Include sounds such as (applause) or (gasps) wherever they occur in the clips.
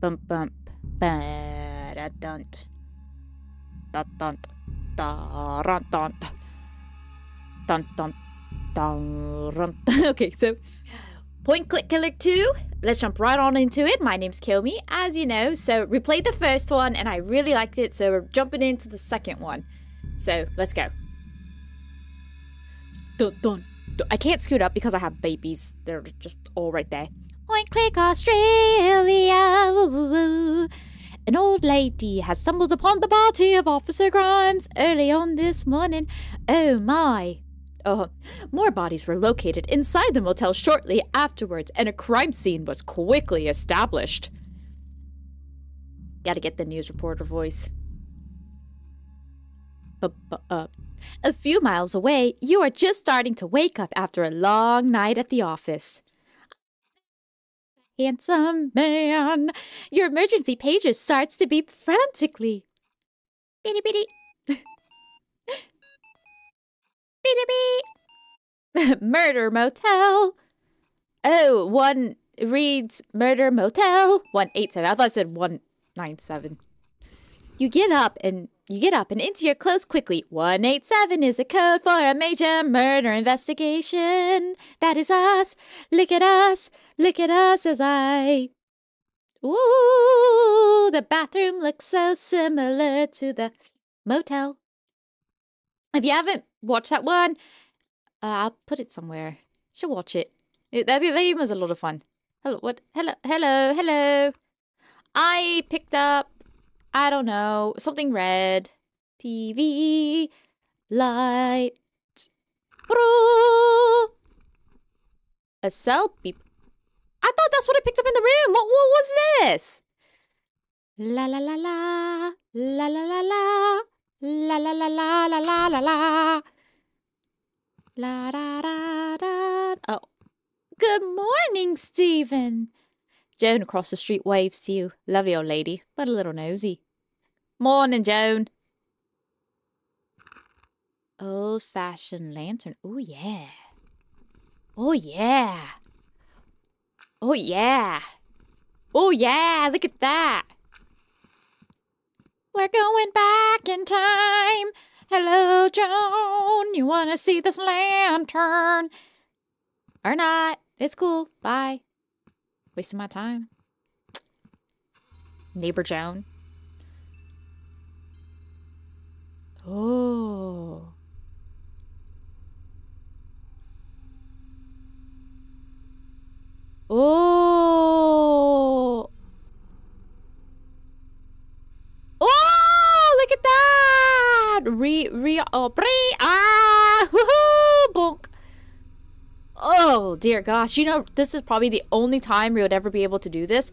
Bump bump. Ba-da-dunt. Da-dunt. Da-run-dunt. Dun-dunt. Da-run. (laughs) Okay, so Point Click Killer 2. Let's jump right on into it. My name's Kiyomi, as you know. So we played the first one and I really liked it, so we're jumping into the second one. So let's go. Dun, dun, dun. I can't scoot up because I have babies. They're just all right there. Point Click Australia. An old lady has stumbled upon the body of Officer Grimes early on this morning. Oh my. Oh, more bodies were located inside the motel shortly afterwards, and a crime scene was quickly established. Gotta get the news reporter voice. Uh, a few miles away, you are just starting to wake up after a long night at the office. Handsome man, your emergency pager starts to beep frantically. Bitty bitty. bitty beep. (laughs) (laughs) Murder Motel. Oh, one reads Murder Motel 187. I thought I said 197. You get up and you get up and into your clothes quickly. 187 is a code for a major murder investigation. That is us. Look at us. Look at us as I. Ooh, the bathroom looks so similar to the motel. If you haven't watched that one, uh, I'll put it somewhere. You should watch it. it that, that was a lot of fun. Hello, what? Hello, hello, hello. I picked up I don't know, something red. TV light. A cell beep. I thought that's what I picked up in the room. What, what was this? La la la la. La la la la. La la la la la la la la. La da da da. Oh. Good morning, Stephen. Joan across the street waves to you. Lovely old lady, but a little nosy. Morning, Joan. Old fashioned lantern. Oh, yeah. Oh, yeah. Oh, yeah. Oh, yeah. Look at that. We're going back in time. Hello, Joan. You want to see this lantern? Or not. It's cool. Bye. Wasting my time. Neighbor Joan. Oh. Oh. Oh, look at that. Re, re, oh, pre, ah, woohoo, bonk. Oh, dear gosh. You know, this is probably the only time we would ever be able to do this.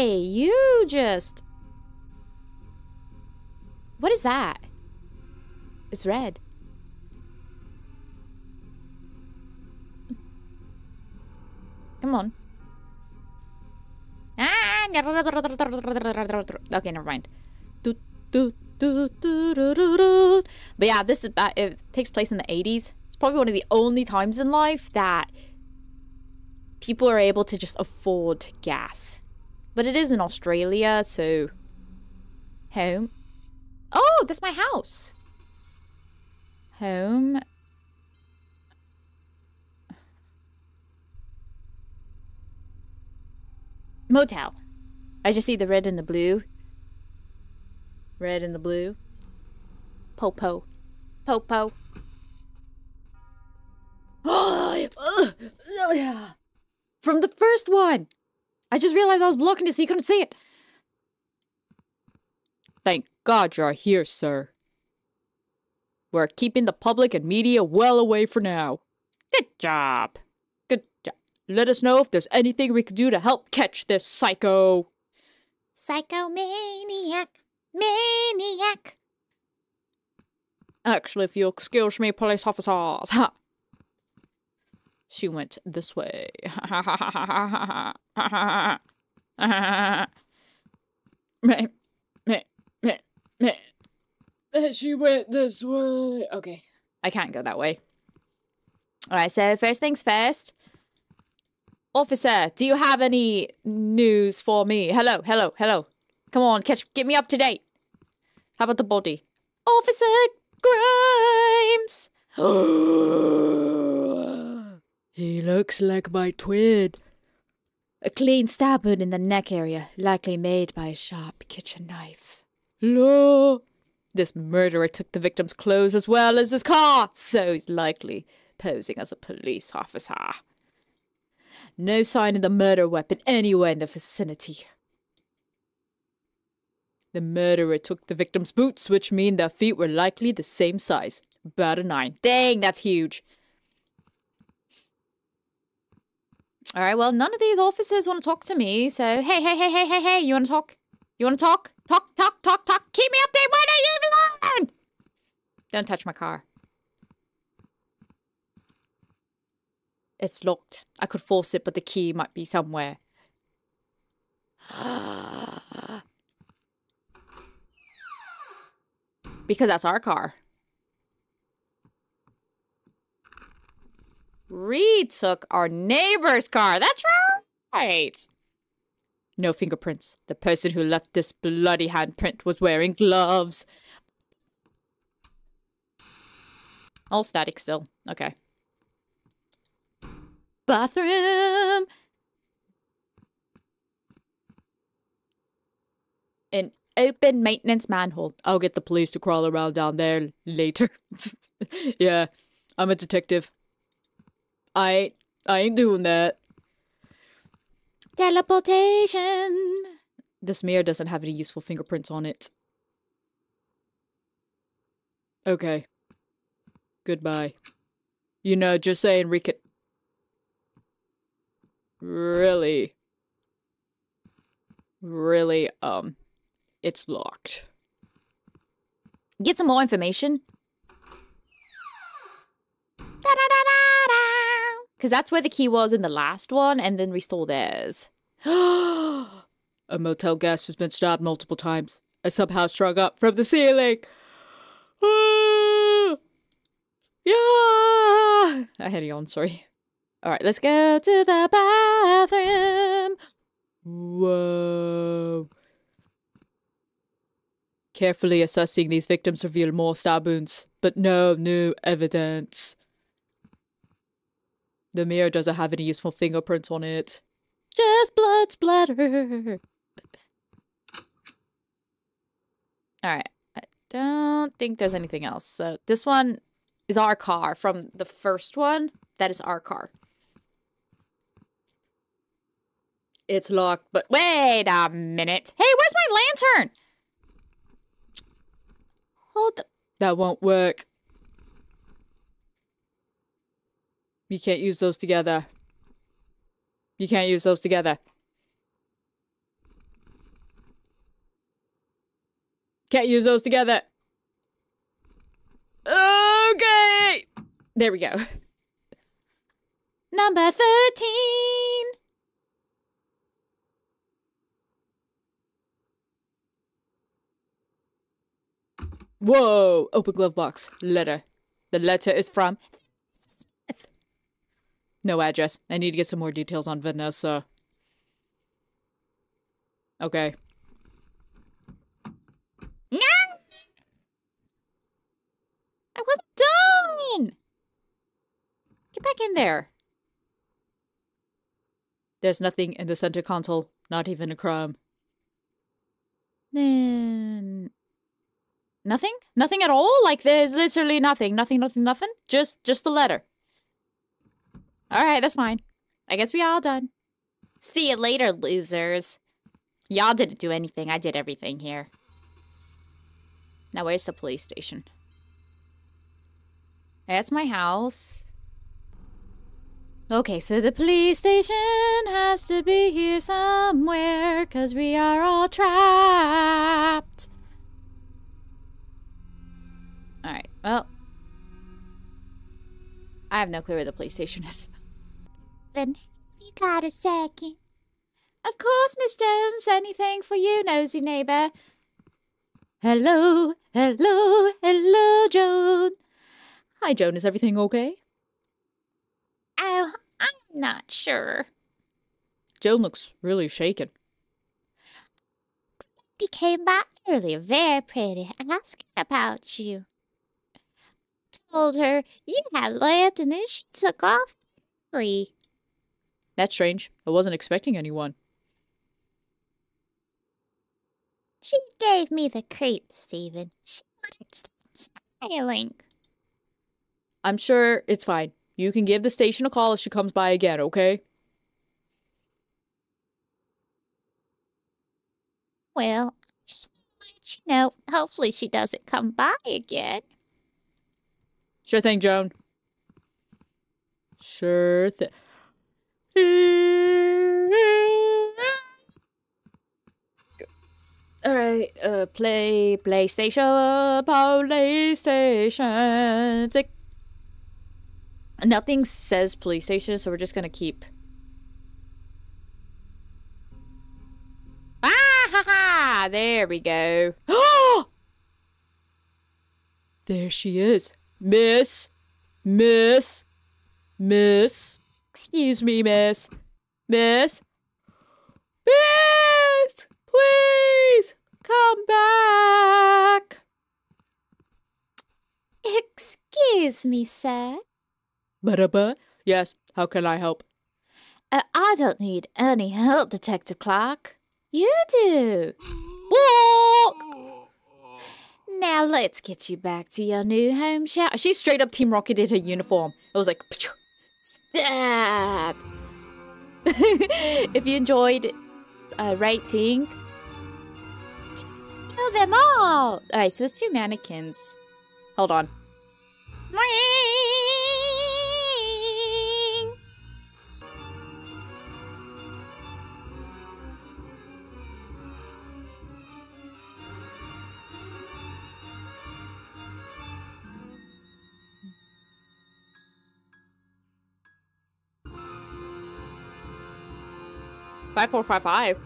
Hey, you just... What is that? It's red. Come on. Ah, okay, never mind. But yeah, this is it takes place in the 80s. It's probably one of the only times in life that people are able to just afford gas. But it is in Australia, so home. Oh, that's my house. Home. Motel. I just see the red and the blue. Red and the blue. Popo. Popo. (gasps) Oh. From the first one. I just realized I was blocking it so you couldn't see it. Thank God you're here, sir. We're keeping the public and media well away for now. Good job. Good job. Let us know if there's anything we can do to help catch this psycho. Psychomaniac. Maniac. Actually, if you'll excuse me, police officers. Ha. She went this way. (laughs) She went this way. Okay. I can't go that way. Alright, so first things first. Officer, do you have any news for me? Hello, hello, hello. Come on, catch, get me up to date. How about the body? Officer Grimes! (gasps) (gasps) (gasps) he looks like my twin. A clean stab wound in the neck area, likely made by a sharp kitchen knife. No. This murderer took the victim's clothes as well as his car, so he's likely posing as a police officer. No sign of the murder weapon anywhere in the vicinity. The murderer took the victim's boots, which mean their feet were likely the same size. About a nine. Dang, that's huge. All right, well, none of these officers want to talk to me, so hey, hey, hey, hey, hey, hey, you want to talk? You want to talk? Talk, talk, talk, talk. Keep me updated. Why don't you leave alone? Don't touch my car. It's locked. I could force it, but the key might be somewhere. (gasps) because that's our car. Reed took our neighbor's car. That's right. No fingerprints. The person who left this bloody handprint was wearing gloves. All static still. Okay. Bathroom. An open maintenance manhole. I'll get the police to crawl around down there later. (laughs) yeah, I'm a detective. I I ain't doing that. Teleportation. This mirror doesn't have any useful fingerprints on it. Okay. Goodbye. You know, just saying, Rick. Really? Really, um, it's locked. Get some more information. Because that's where the key was in the last one, and then restore theirs. (gasps) A motel guest has been stabbed multiple times. A somehow strung up from the ceiling. Ah! (gasps) yeah! I had a yawn, sorry. All right, let's go to the bathroom. Whoa. Carefully assessing these victims reveal more stab wounds, but no new evidence. The mirror doesn't have any useful fingerprints on it. Just blood splatter. Alright. I don't think there's anything else. So this one is our car from the first one. That is our car. It's locked, but wait a minute. Hey, where's my lantern? Hold That won't work. You can't use those together. You can't use those together. Can't use those together. Okay. There we go. Number 13. Whoa! Open glove box. Letter. The letter is from no address. I need to get some more details on Vanessa. Okay. No! (laughs) I was done! Get back in there. There's nothing in the center console, not even a crumb. Then nothing? Nothing at all? Like there's literally nothing. Nothing, nothing, nothing? Just just a letter. All right, that's fine. I guess we all done. See you later, losers. Y'all didn't do anything. I did everything here. Now, where's the police station? That's my house. Okay, so the police station has to be here somewhere because we are all trapped. Alright, well. I have no clue where the police station is. You got a second. Of course, Miss Jones. Anything for you, nosy neighbor. Hello, hello, hello, Joan. Hi, Joan. Is everything okay? Oh, I'm not sure. Joan looks really shaken. He came by earlier, very pretty, asking about you. Told her you had left and then she took off free. That's strange. I wasn't expecting anyone. She gave me the creeps, Stephen. She wouldn't stop smiling. I'm sure it's fine. You can give the station a call if she comes by again, okay? Well, just want to let you know. Hopefully, she doesn't come by again. Sure thing, Joan. Sure thing. All right, uh, play PlayStation, PlayStation. Tick. Nothing says PlayStation, so we're just gonna keep. Ah, ha, ha! There we go. (gasps) there she is, Miss, Miss, Miss. Excuse me, Miss, Miss, Miss. Please come back. Excuse me, sir. Ba Yes, how can I help? Uh, I don't need any help, Detective Clark. You do. Walk! Now let's get you back to your new home, shall She straight up Team Rocketed her uniform. It was like, stab. (laughs) if you enjoyed uh, rating, Kill them all! Alright, so there's two mannequins. Hold on. Five four five five.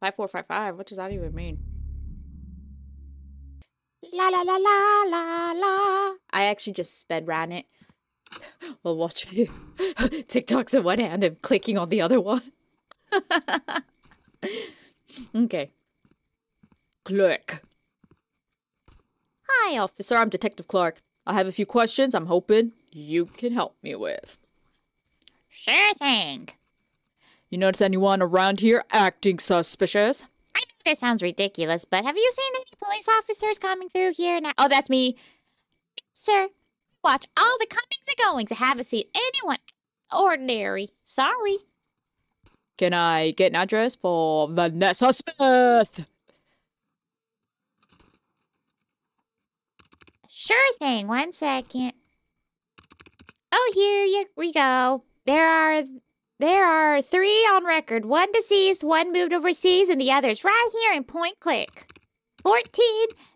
5455, what does that even mean? La la la la la la. I actually just sped ran it (laughs) while watching (laughs) TikToks in one hand and clicking on the other one. (laughs) okay. Click. Hi, officer. I'm Detective Clark. I have a few questions I'm hoping you can help me with. Sure thing. You notice anyone around here acting suspicious? I know this sounds ridiculous, but have you seen any police officers coming through here now? Oh, that's me. Sir, watch all the comings and goings. I haven't seen anyone ordinary. Sorry. Can I get an address for Vanessa Smith? Sure thing. One second. Oh, here we go. There are there are three on record one deceased, one moved overseas, and the others right here in Point Click. 14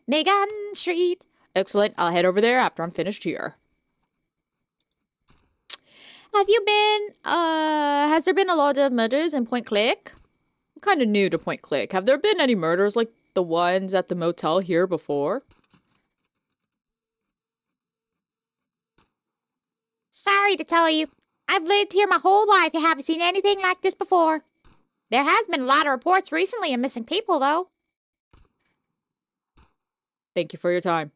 Megan Street. Excellent. I'll head over there after I'm finished here. Have you been, uh, has there been a lot of murders in Point Click? I'm kind of new to Point Click. Have there been any murders like the ones at the motel here before? Sorry to tell you, I've lived here my whole life and haven't seen anything like this before. There has been a lot of reports recently of missing people, though. Thank you for your time.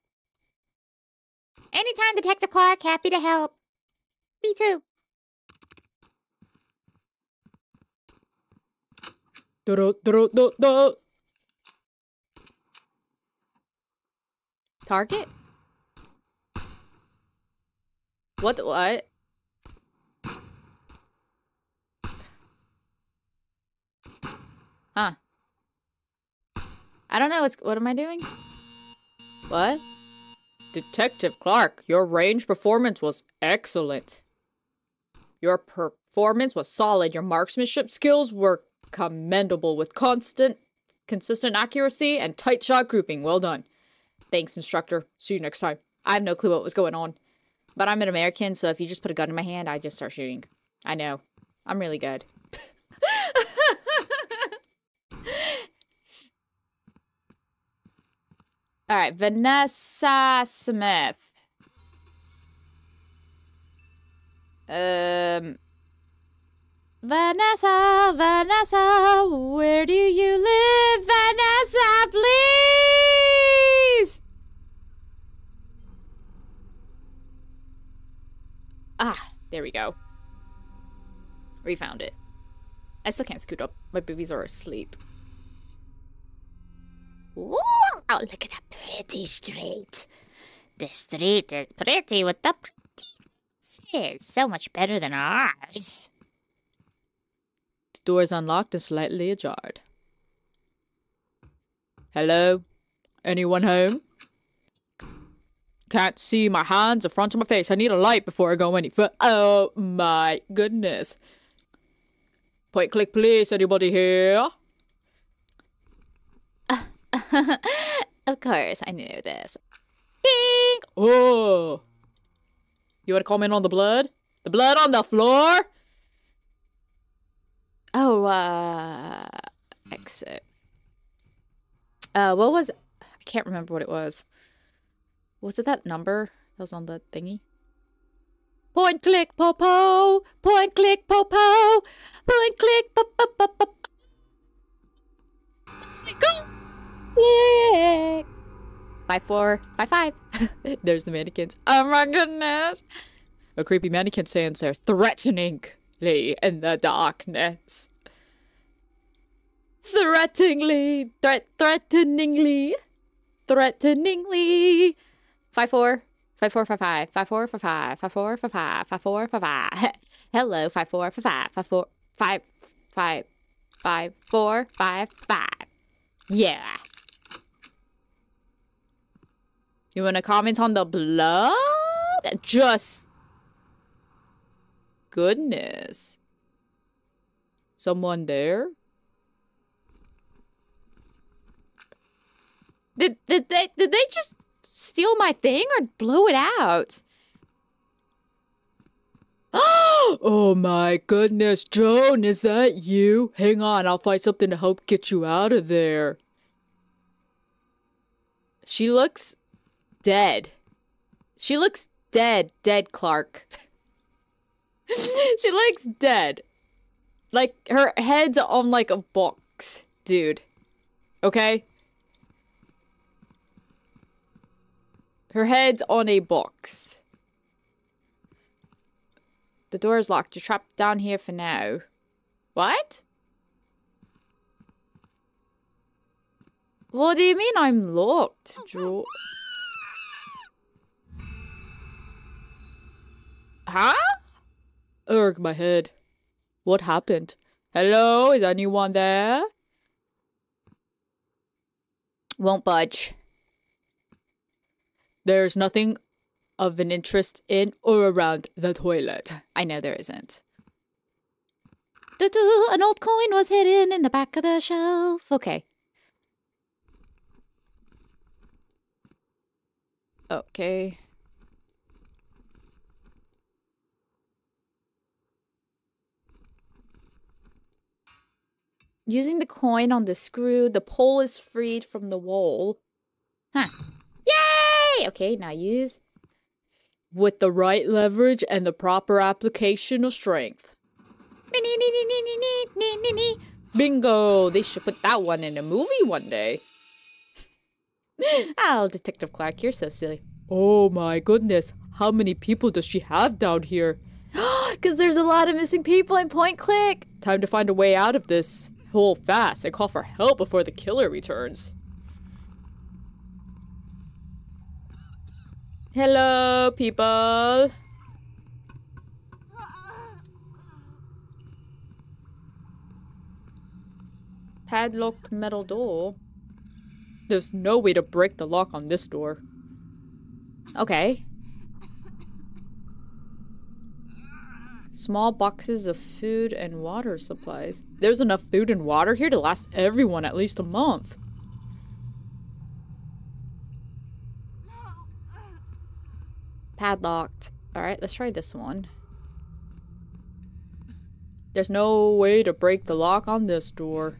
Anytime, Detective Clark. Happy to help. Me too. Target? What? What? Huh. I don't know. What am I doing? What? Detective Clark, your range performance was excellent. Your performance was solid. Your marksmanship skills were commendable with constant, consistent accuracy and tight shot grouping. Well done. Thanks, instructor. See you next time. I have no clue what was going on. But I'm an American, so if you just put a gun in my hand, I just start shooting. I know. I'm really good. All right, Vanessa Smith. Um, Vanessa, Vanessa, where do you live? Vanessa, please! Ah, there we go. We found it. I still can't scoot up. My boobies are asleep. Wow, look at that pretty street. The street is pretty with the pretty It's So much better than ours. The door is unlocked and slightly ajar. Hello? Anyone home? Can't see my hands in front of my face. I need a light before I go any further. Oh my goodness. Point click please, anybody here? (laughs) Of course, I knew this. Ding! Oh! You want to comment on the blood? The blood on the floor? Oh, uh, exit. Uh, what was? I can't remember what it was. Was it that number that was on the thingy? Point click popo! Point click popo! Point click po po po po. Go! Click! Five four, five five. (laughs) There's the mannequins. Oh my goodness! A creepy mannequin stands there threateningly in the darkness. Threateningly, threat, threateningly, threateningly. Five four, five four, five five, five four, five five, five four, five five, five four, five five. (laughs) Hello, five four, five five, five four, five, five, five, four, five, five. Yeah. You want to comment on the blood? Just goodness. Someone there? Did did they did they just steal my thing or blow it out? (gasps) oh my goodness, Joan, is that you? Hang on, I'll find something to help get you out of there. She looks dead. She looks dead, dead Clark. (laughs) she looks dead. Like her head's on like a box, dude. Okay? Her head's on a box. The door is locked. You're trapped down here for now. What? What do you mean I'm locked, Drew? Huh? Ugh, my head. What happened? Hello, is anyone there? Won't budge. There's nothing of an interest in or around the toilet. I know there isn't. Doo-doo, An old coin was hidden in the back of the shelf. Okay. Okay. Using the coin on the screw, the pole is freed from the wall. Huh. Yay! Okay, now use with the right leverage and the proper application of strength. Bingo! They should put that one in a movie one day. (laughs) oh, Detective Clark, you're so silly. Oh my goodness, how many people does she have down here? (gasps) (gasps) Because there's a lot of missing people in Point Click. Time to find a way out of this hole fast and call for help before the killer returns. Hello, people. Padlocked metal door. There's no way to break the lock on this door. Okay. Small boxes of food and water supplies. There's enough food and water here to last everyone at least a month. Padlocked. Alright, let's try this one. There's no way to break the lock on this door.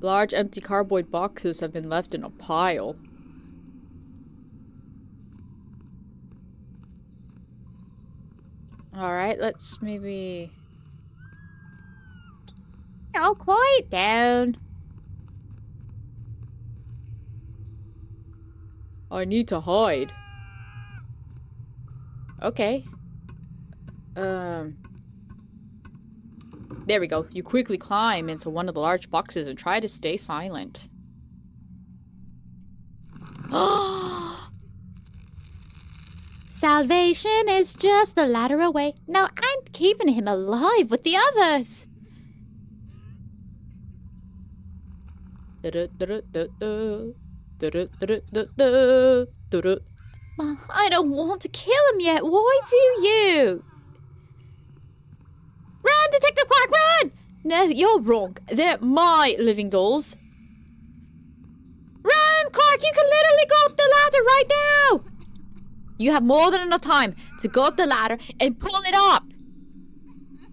Large empty cardboard boxes have been left in a pile. Alright, let's maybe... Oh, quiet down. I need to hide. Okay. Um. There we go. You quickly climb into one of the large boxes and try to stay silent. (gasps) Salvation is just the ladder away. Now I'm keeping him alive with the others. I don't want to kill him yet. Why do you? Run, Detective Clark, run! No, you're wrong. They're my living dolls. Run, Clark! You can literally go up the ladder right now! You have more than enough time to go up the ladder and pull it up.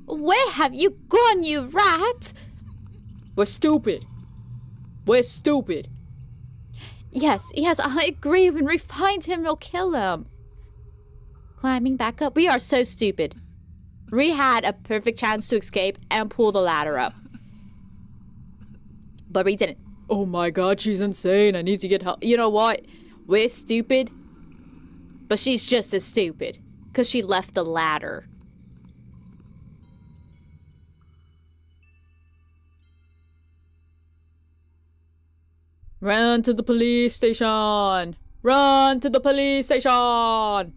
Where have you gone, you rat? We're stupid. We're stupid. Yes, yes, I agree. When we find him, we'll kill him. Climbing back up. We are so stupid. We had a perfect chance to escape and pull the ladder up. But we didn't. Oh my god, she's insane. I need to get help. You know what? We're stupid. But she's just as stupid. Because she left the ladder. Run to the police station. Run to the police station.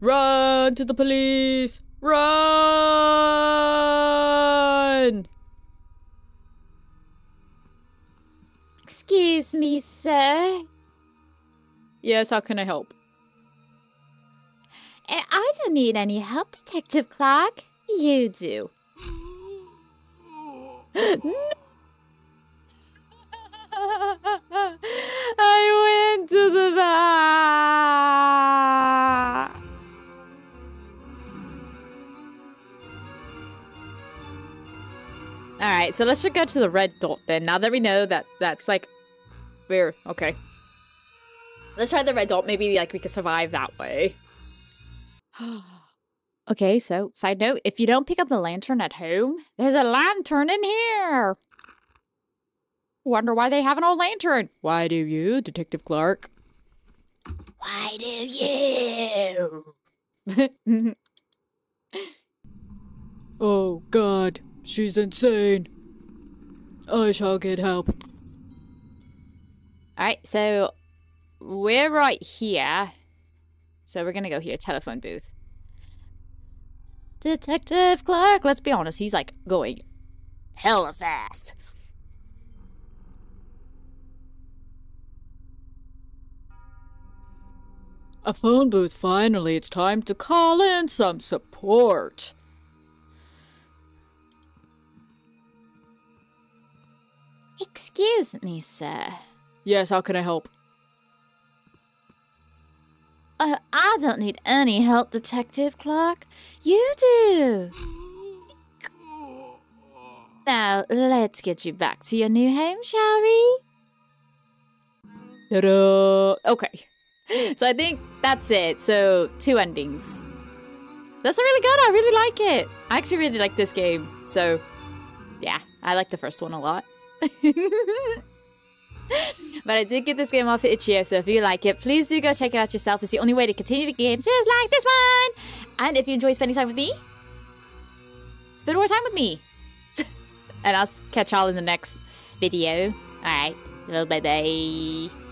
Run to the police. Run. Excuse me, sir. Yes, how can I help? I I don't need any help, Detective Clark. You do. (laughs) I went to the back. All right, so let's just go to the red dot then. Now that we know that that's like, we're okay. Let's try the red dot. Maybe like we could survive that way. (gasps) Okay, so side note, if you don't pick up the lantern at home, there's a lantern in here. Wonder why they have an old lantern. Why do you, Detective Clark? Why do you? (laughs) Oh God, she's insane. I shall get help. All right, so we're right here. So we're gonna go here, telephone booth. Detective Clark, let's be honest, he's like going hella fast. A phone booth. Finally, it's time to call in some support. Excuse me, sir. Yes, how can I help? Uh, I don't need any help, Detective Clark. You do. Now, let's get you back to your new home, shall we? Ta-da! Okay. So I think that's it. So, two endings. That's really good. I really like it. I actually really like this game. So, yeah, I like the first one a lot. (laughs) (laughs) but I did get this game off of itch.io, so if you like it, please do go check it out yourself. It's the only way to continue the game just like this one. And if you enjoy spending time with me, spend more time with me. (laughs) and I'll catch y'all in the next video. Alright, bye bye.